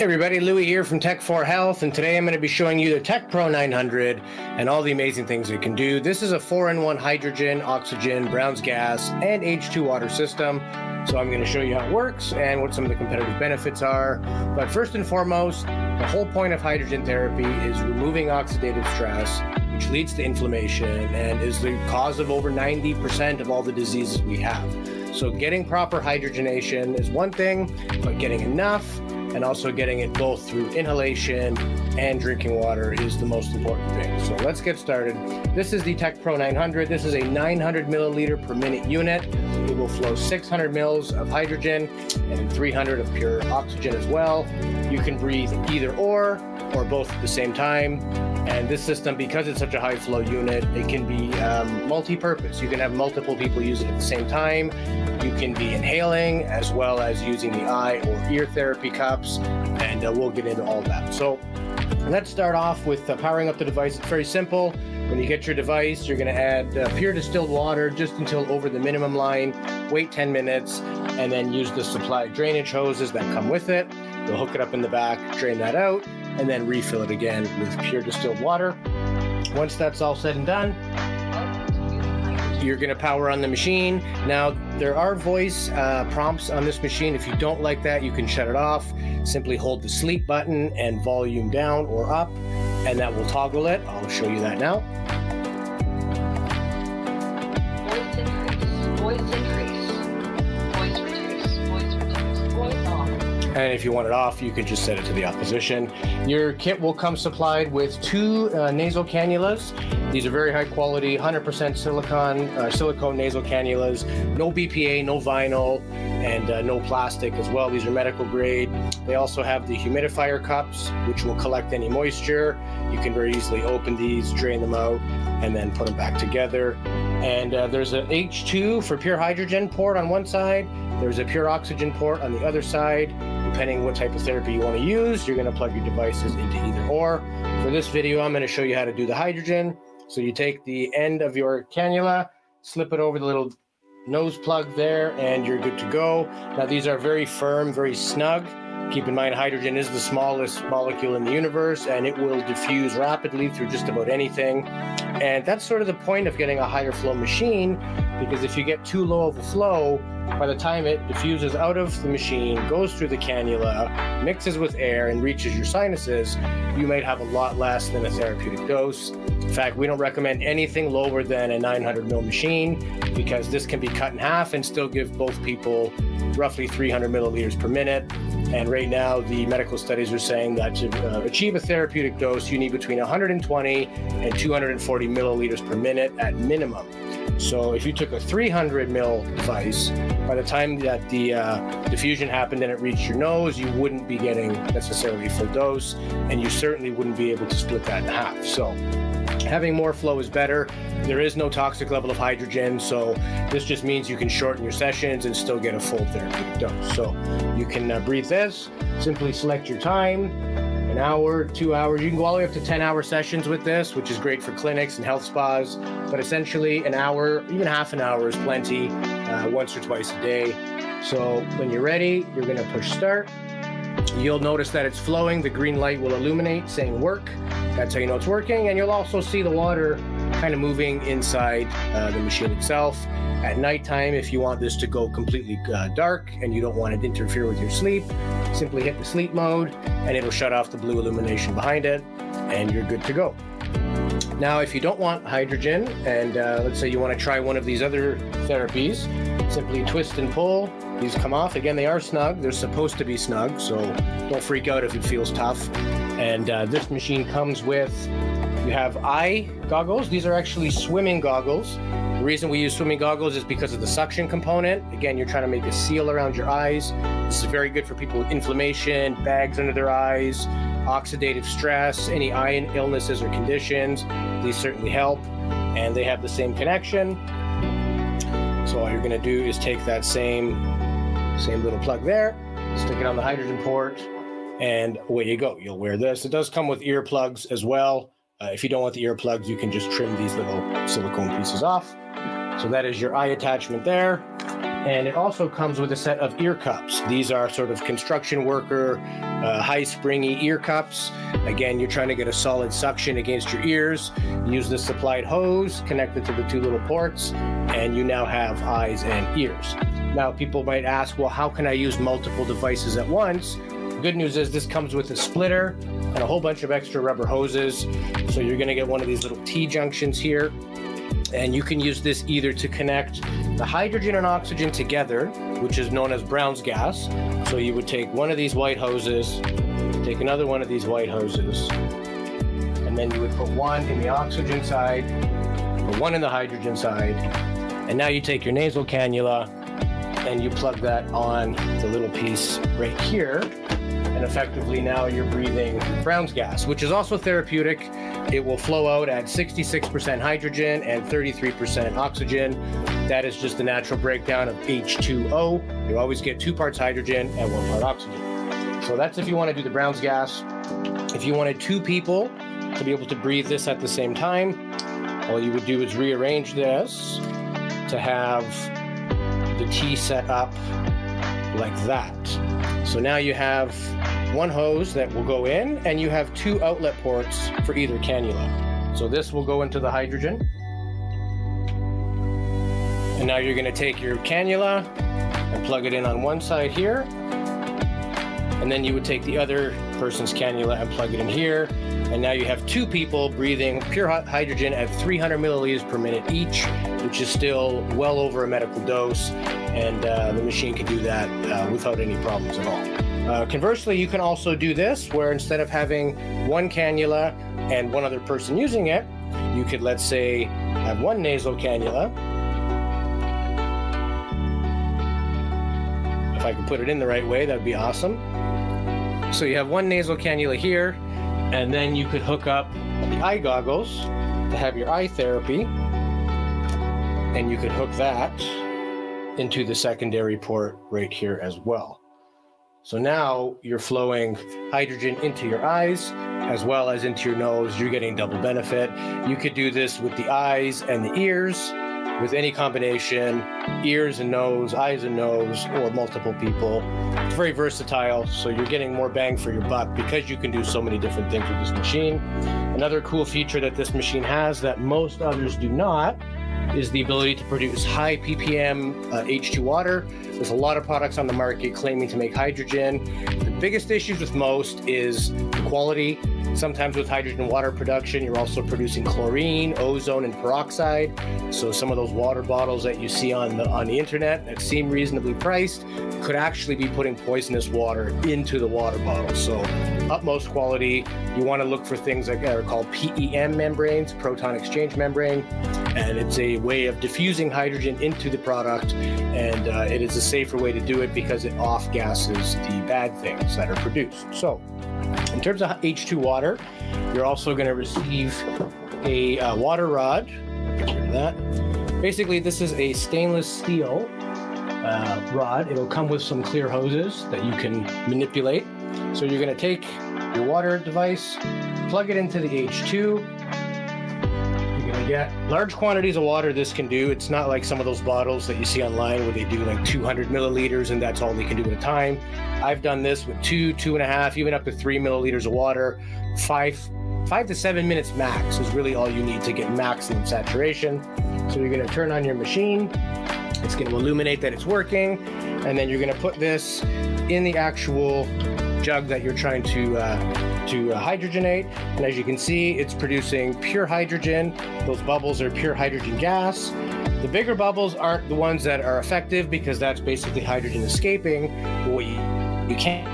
Hey everybody, Louie here from Tech4 Health, and today I'm going to be showing you the Tech Pro 900 and all the amazing things it can do. This is a 4-in-1 hydrogen, oxygen, Brown's gas, and H2 water system. So I'm going to show you how it works and what some of the competitive benefits are. But first and foremost, the whole point of hydrogen therapy is removing oxidative stress, which leads to inflammation and is the cause of over 90% of all the diseases we have. So getting proper hydrogenation is one thing, but getting enough and also getting it both through inhalation and drinking water is the most important thing. So let's get started. This is the Tech Pro 900. This is a 900 milliliter per minute unit. It will flow 600 mils of hydrogen and 300 of pure oxygen as well. You can breathe either or or both at the same time. And this system, because it's such a high flow unit, it can be um, multi-purpose. You can have multiple people use it at the same time. You can be inhaling as well as using the eye or ear therapy cups, and uh, we'll get into all that. So let's start off with uh, powering up the device. It's very simple. When you get your device, you're going to add uh, pure distilled water just until over the minimum line, wait 10 minutes, and then use the supply drainage hoses that come with it. You'll hook it up in the back, drain that out, and then refill it again with pure distilled water. Once that's all said and done, you're going to power on the machine. Now, there are voice uh, prompts on this machine. If you don't like that, you can shut it off. Simply hold the sleep button and volume down or up, and that will toggle it. I'll show you that now. And if you want it off, you can just set it to the off position. Your kit will come supplied with two uh, nasal cannulas. These are very high quality, 100% silicone, uh, silicone nasal cannulas. No BPA, no vinyl, and uh, no plastic as well. These are medical grade. They also have the humidifier cups, which will collect any moisture. You can very easily open these, drain them out, and then put them back together. And uh, there's an H2 for pure hydrogen port on one side. There's a pure oxygen port on the other side. Depending what type of therapy you want to use, you're going to plug your devices into either or. For this video, I'm going to show you how to do the hydrogen. So you take the end of your cannula, slip it over the little nose plug there, and you're good to go. Now, these are very firm, very snug. Keep in mind, hydrogen is the smallest molecule in the universe, and it will diffuse rapidly through just about anything. And that's sort of the point of getting a higher flow machine, because if you get too low of a flow, by the time it diffuses out of the machine, goes through the cannula, mixes with air, and reaches your sinuses, you might have a lot less than a therapeutic dose. In fact, we don't recommend anything lower than a 900 mil machine because this can be cut in half and still give both people roughly 300 milliliters per minute. And right now, the medical studies are saying that to uh, achieve a therapeutic dose, you need between 120 and 240 milliliters per minute at minimum. So if you took a 300 mil device, by the time that the uh, diffusion happened and it reached your nose, you wouldn't be getting necessarily full dose, and you certainly wouldn't be able to split that in half. So having more flow is better. There is no toxic level of hydrogen, so this just means you can shorten your sessions and still get a full therapeutic dose. So you can uh, breathe this, simply select your time, an hour, two hours. You can go all the way up to 10 hour sessions with this, which is great for clinics and health spas. But essentially, an hour, even half an hour is plenty, uh, once or twice a day. So when you're ready, you're going to push start. You'll notice that it's flowing. The green light will illuminate saying work. That's how you know it's working. And you'll also see the water kind of moving inside uh, the machine itself. At nighttime, if you want this to go completely uh, dark and you don't want it to interfere with your sleep, simply hit the sleep mode and it'll shut off the blue illumination behind it and you're good to go. Now, if you don't want hydrogen and uh, let's say you want to try one of these other therapies, simply twist and pull. These come off. Again, they are snug. They're supposed to be snug, so don't freak out if it feels tough. And uh, this machine comes with you have eye goggles. These are actually swimming goggles. The reason we use swimming goggles is because of the suction component. Again, you're trying to make a seal around your eyes. This is very good for people with inflammation, bags under their eyes, oxidative stress, any eye illnesses or conditions. These certainly help. And they have the same connection. So all you're going to do is take that same same little plug there, stick it on the hydrogen port, and away you go. You'll wear this. It does come with earplugs as well. Uh, if you don't want the earplugs, you can just trim these little silicone pieces off. So that is your eye attachment there. And it also comes with a set of ear cups. These are sort of construction worker, uh, high springy ear cups. Again, you're trying to get a solid suction against your ears. Use the supplied hose connected to the two little ports, and you now have eyes and ears. Now, people might ask, well, how can I use multiple devices at once? Good news is this comes with a splitter and a whole bunch of extra rubber hoses. So you're going to get one of these little T junctions here and you can use this either to connect the hydrogen and oxygen together, which is known as Brown's gas. So you would take one of these white hoses, take another one of these white hoses, and then you would put one in the oxygen side, put one in the hydrogen side, and now you take your nasal cannula and you plug that on the little piece right here and effectively now you're breathing Brown's gas, which is also therapeutic. It will flow out at 66% hydrogen and 33% oxygen. That is just the natural breakdown of H2O. You always get two parts hydrogen and one part oxygen. So that's if you want to do the Brown's gas. If you wanted two people to be able to breathe this at the same time, all you would do is rearrange this to have the T set up like that. So now you have one hose that will go in, and you have two outlet ports for either cannula. So this will go into the hydrogen. And now you're going to take your cannula and plug it in on one side here. And then you would take the other person's cannula and plug it in here. And now you have two people breathing pure hot hydrogen at 300 milliliters per minute each, which is still well over a medical dose. And uh, the machine can do that uh, without any problems at all. Uh, conversely, you can also do this where instead of having one cannula and one other person using it, you could, let's say, have one nasal cannula. I can put it in the right way, that would be awesome. So you have one nasal cannula here, and then you could hook up the eye goggles to have your eye therapy, and you could hook that into the secondary port right here as well. So now you're flowing hydrogen into your eyes as well as into your nose. You're getting double benefit. You could do this with the eyes and the ears, with any combination ears and nose, eyes and nose, or multiple people. It's very versatile, so you're getting more bang for your buck because you can do so many different things with this machine. Another cool feature that this machine has that most others do not is the ability to produce high ppm uh, H2 water. There's a lot of products on the market claiming to make hydrogen. The biggest issues with most is quality. Sometimes with hydrogen water production, you're also producing chlorine, ozone, and peroxide. So some of those water bottles that you see on the on the internet that seem reasonably priced could actually be putting poisonous water into the water bottle. So utmost quality. You want to look for things that are called PEM membranes, proton exchange membrane, and it's a way of diffusing hydrogen into the product, and uh, it is a safer way to do it because it off gases the bad things that are produced. So, in terms of H2 water, you're also going to receive a uh, water rod. that. Basically, this is a stainless steel uh, rod. It'll come with some clear hoses that you can manipulate. So you're going to take your water device, plug it into the H2. You're going to get large quantities of water this can do. It's not like some of those bottles that you see online where they do like 200 milliliters and that's all they can do at a time. I've done this with two, two and a half, even up to three milliliters of water. Five, five to seven minutes max is really all you need to get maximum saturation. So you're going to turn on your machine. It's going to illuminate that it's working, and then you're going to put this in the actual jug that you're trying to uh, to uh, hydrogenate. And as you can see, it's producing pure hydrogen. Those bubbles are pure hydrogen gas. The bigger bubbles aren't the ones that are effective because that's basically hydrogen escaping. What you, you can't,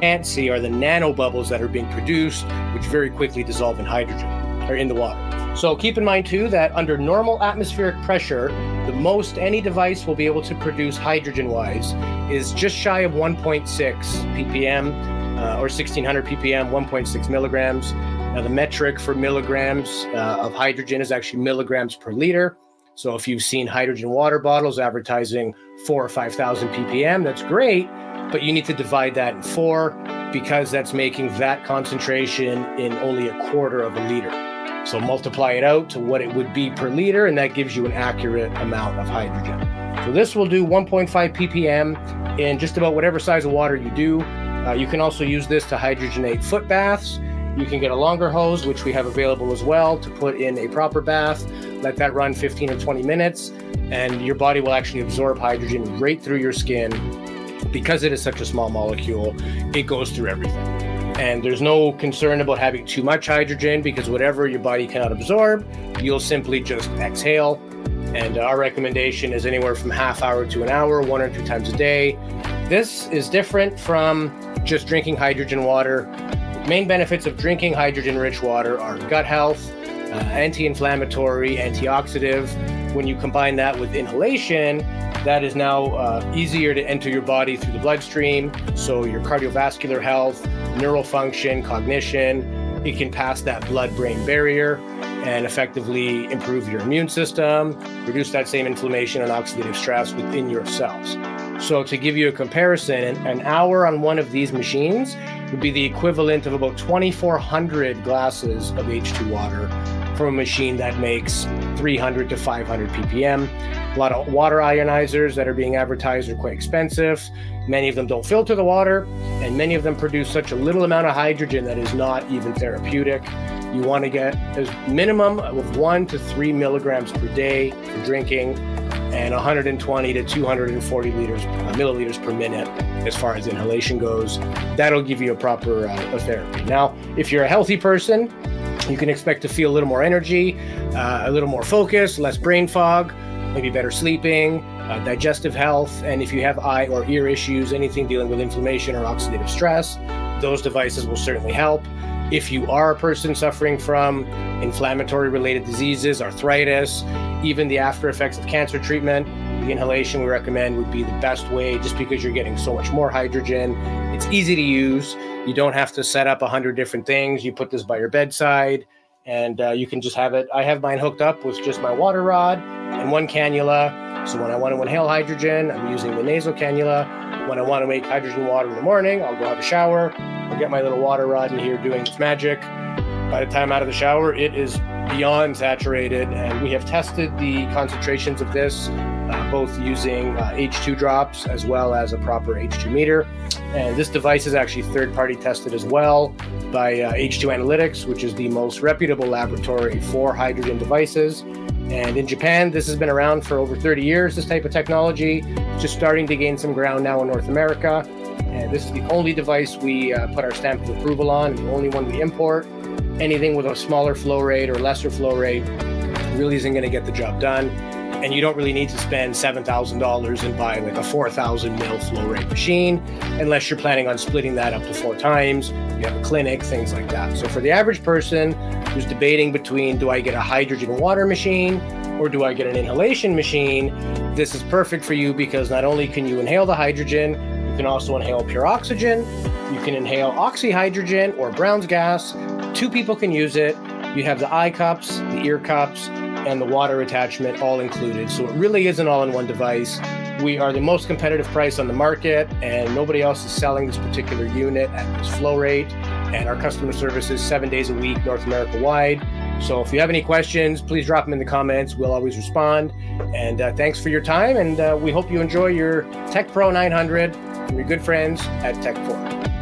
can't see are the nano bubbles that are being produced, which very quickly dissolve in hydrogen or in the water. So keep in mind too that under normal atmospheric pressure, the most any device will be able to produce hydrogen-wise is just shy of 1.6 ppm uh, or 1600 ppm, 1.6 milligrams. Now the metric for milligrams uh, of hydrogen is actually milligrams per liter. So if you've seen hydrogen water bottles advertising four or 5,000 ppm, that's great, but you need to divide that in four because that's making that concentration in only a quarter of a liter. So multiply it out to what it would be per liter, and that gives you an accurate amount of hydrogen. So this will do 1.5 ppm in just about whatever size of water you do. Uh, you can also use this to hydrogenate foot baths. You can get a longer hose, which we have available as well, to put in a proper bath. Let that run 15 or 20 minutes, and your body will actually absorb hydrogen right through your skin. Because it is such a small molecule, it goes through everything. And there's no concern about having too much hydrogen because whatever your body cannot absorb, you'll simply just exhale. And our recommendation is anywhere from half hour to an hour, one or two times a day. This is different from just drinking hydrogen water. Main benefits of drinking hydrogen rich water are gut health, uh, anti inflammatory, antioxidant. When you combine that with inhalation, that is now uh, easier to enter your body through the bloodstream. So, your cardiovascular health, neural function, cognition, it can pass that blood brain barrier and effectively improve your immune system, reduce that same inflammation and oxidative stress within your cells. So, to give you a comparison, an hour on one of these machines would be the equivalent of about 2,400 glasses of H2 water from a machine that makes 300 to 500 ppm. A lot of water ionizers that are being advertised are quite expensive. Many of them don't filter the water, and many of them produce such a little amount of hydrogen that is not even therapeutic. You want to get a minimum of one to three milligrams per day for drinking, and 120 to 240 liters uh, milliliters per minute as far as inhalation goes. That'll give you a proper uh, therapy. Now, if you're a healthy person, you can expect to feel a little more energy, uh, a little more focus, less brain fog, maybe better sleeping, uh, digestive health, and if you have eye or ear issues, anything dealing with inflammation or oxidative stress, those devices will certainly help. If you are a person suffering from inflammatory related diseases, arthritis, even the after effects of cancer treatment, the inhalation we recommend would be the best way just because you're getting so much more hydrogen. It's easy to use. You don't have to set up a hundred different things. You put this by your bedside and uh, you can just have it. I have mine hooked up with just my water rod and one cannula. So when I want to inhale hydrogen, I'm using the nasal cannula. When I want to make hydrogen water in the morning, I'll go have a shower. I'll get my little water rod in here doing its magic. By the time out of the shower, it is beyond saturated, and we have tested the concentrations of this uh, both using uh, H2 drops as well as a proper H2 meter. And this device is actually third party tested as well by uh, H2 Analytics, which is the most reputable laboratory for hydrogen devices. And in Japan, this has been around for over 30 years, this type of technology, just starting to gain some ground now in North America. And this is the only device we uh, put our stamp of approval on, the only one we import. Anything with a smaller flow rate or lesser flow rate really isn't going to get the job done and you don't really need to spend $7,000 and buy like a 4,000 mil flow rate machine unless you're planning on splitting that up to four times. You have a clinic, things like that. So for the average person who's debating between do I get a hydrogen water machine or do I get an inhalation machine, this is perfect for you because not only can you inhale the hydrogen, you can also inhale pure oxygen, you can inhale oxyhydrogen or Brown's gas. Two people can use it. You have the eye cups, the ear cups, and the water attachment all included. So it really is an all in one device. We are the most competitive price on the market, and nobody else is selling this particular unit at this flow rate. And our customer service is seven days a week, North America wide. So if you have any questions, please drop them in the comments. We'll always respond. And uh, thanks for your time. And uh, we hope you enjoy your Tech Pro 900 from your good friends at Tech4.